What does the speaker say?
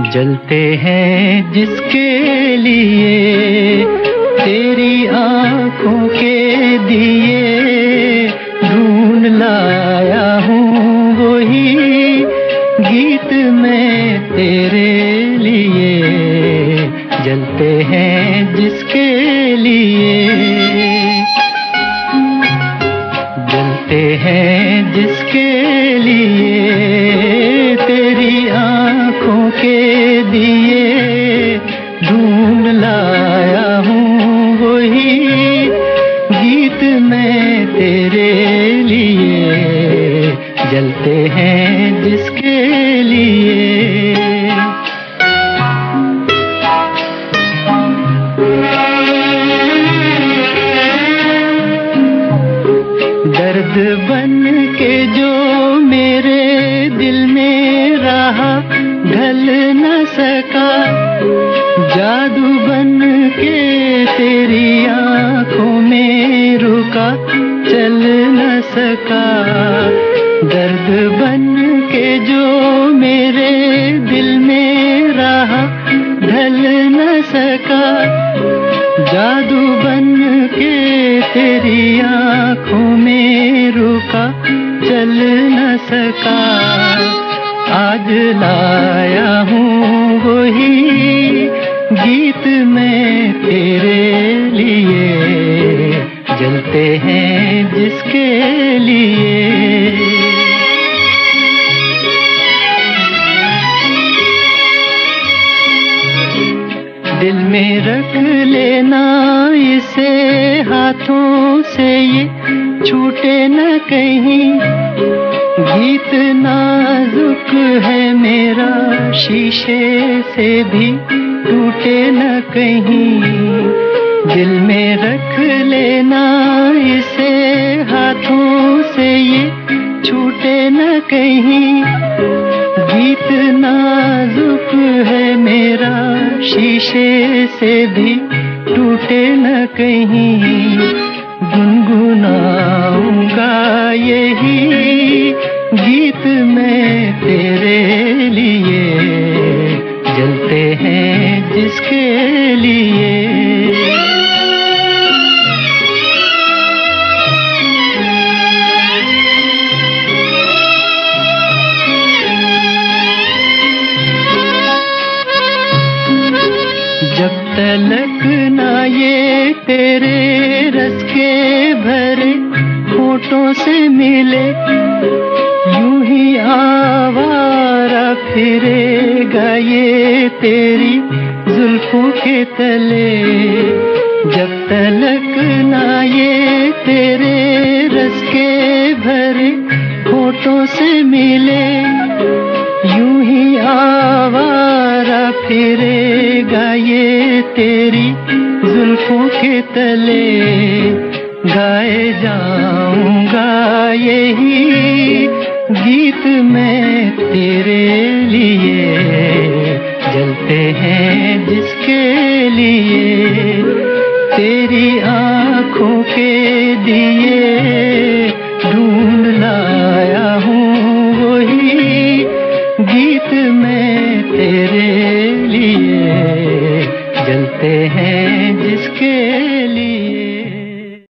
जलते हैं जिसके लिए तेरी आँखों के दिए ढूंढ लाया हूँ वही गीत मैं तेरे लिए। जलते हैं जिसके लिए। जलते हैं जिसके लिए। आँखों के दिए ढूंढ लाया हूँ वही गीत मैं तेरे लिए। जलते हैं जिसके लिए। दर्द बन के जो मेरे दिल में रहा ढल न सका। जादू बन के तेरी आँखों में रुका। चल न सका। दर्द बन के जो मेरे दिल में रहा, ढल न सका। जादू बन के तेरी आँखों में रुका। चल न सका। आज लाया हूँ वही गीत में तेरे लिए। जलते हैं जिसके लिए। दिल में रख लेना इसे, हाथों से ये छूटे न कहीं। गीत नाजुक है मेरा, शीशे से भी टूटे न कहीं। दिल में रख लेना इसे, हाथों से ये छूटे न कहीं। गीत नाजुक है मेरा, शीशे से भी टूटे न कहीं। जलते हैं जिसके लिए। जब तलक ना ये तेरे रस के भरे फ़ोटो से मिले, यूँ ही आवारा फिरेगा ये तेरी जुल्फों के तले। जब तलक ना ये तेरे रस के भरे फ़ोटो से मिले, यूँ ही आवारा फिरेगा ये तेरी जुल्फों के तले। गाए जाऊँगा यही गीत में तेरे लिए जलते हैं जिसके लिए तेरी आँखों के दिए ढूंढ लाया हूँ वही गीत में तेरे लिए जलते हैं जिसके लिए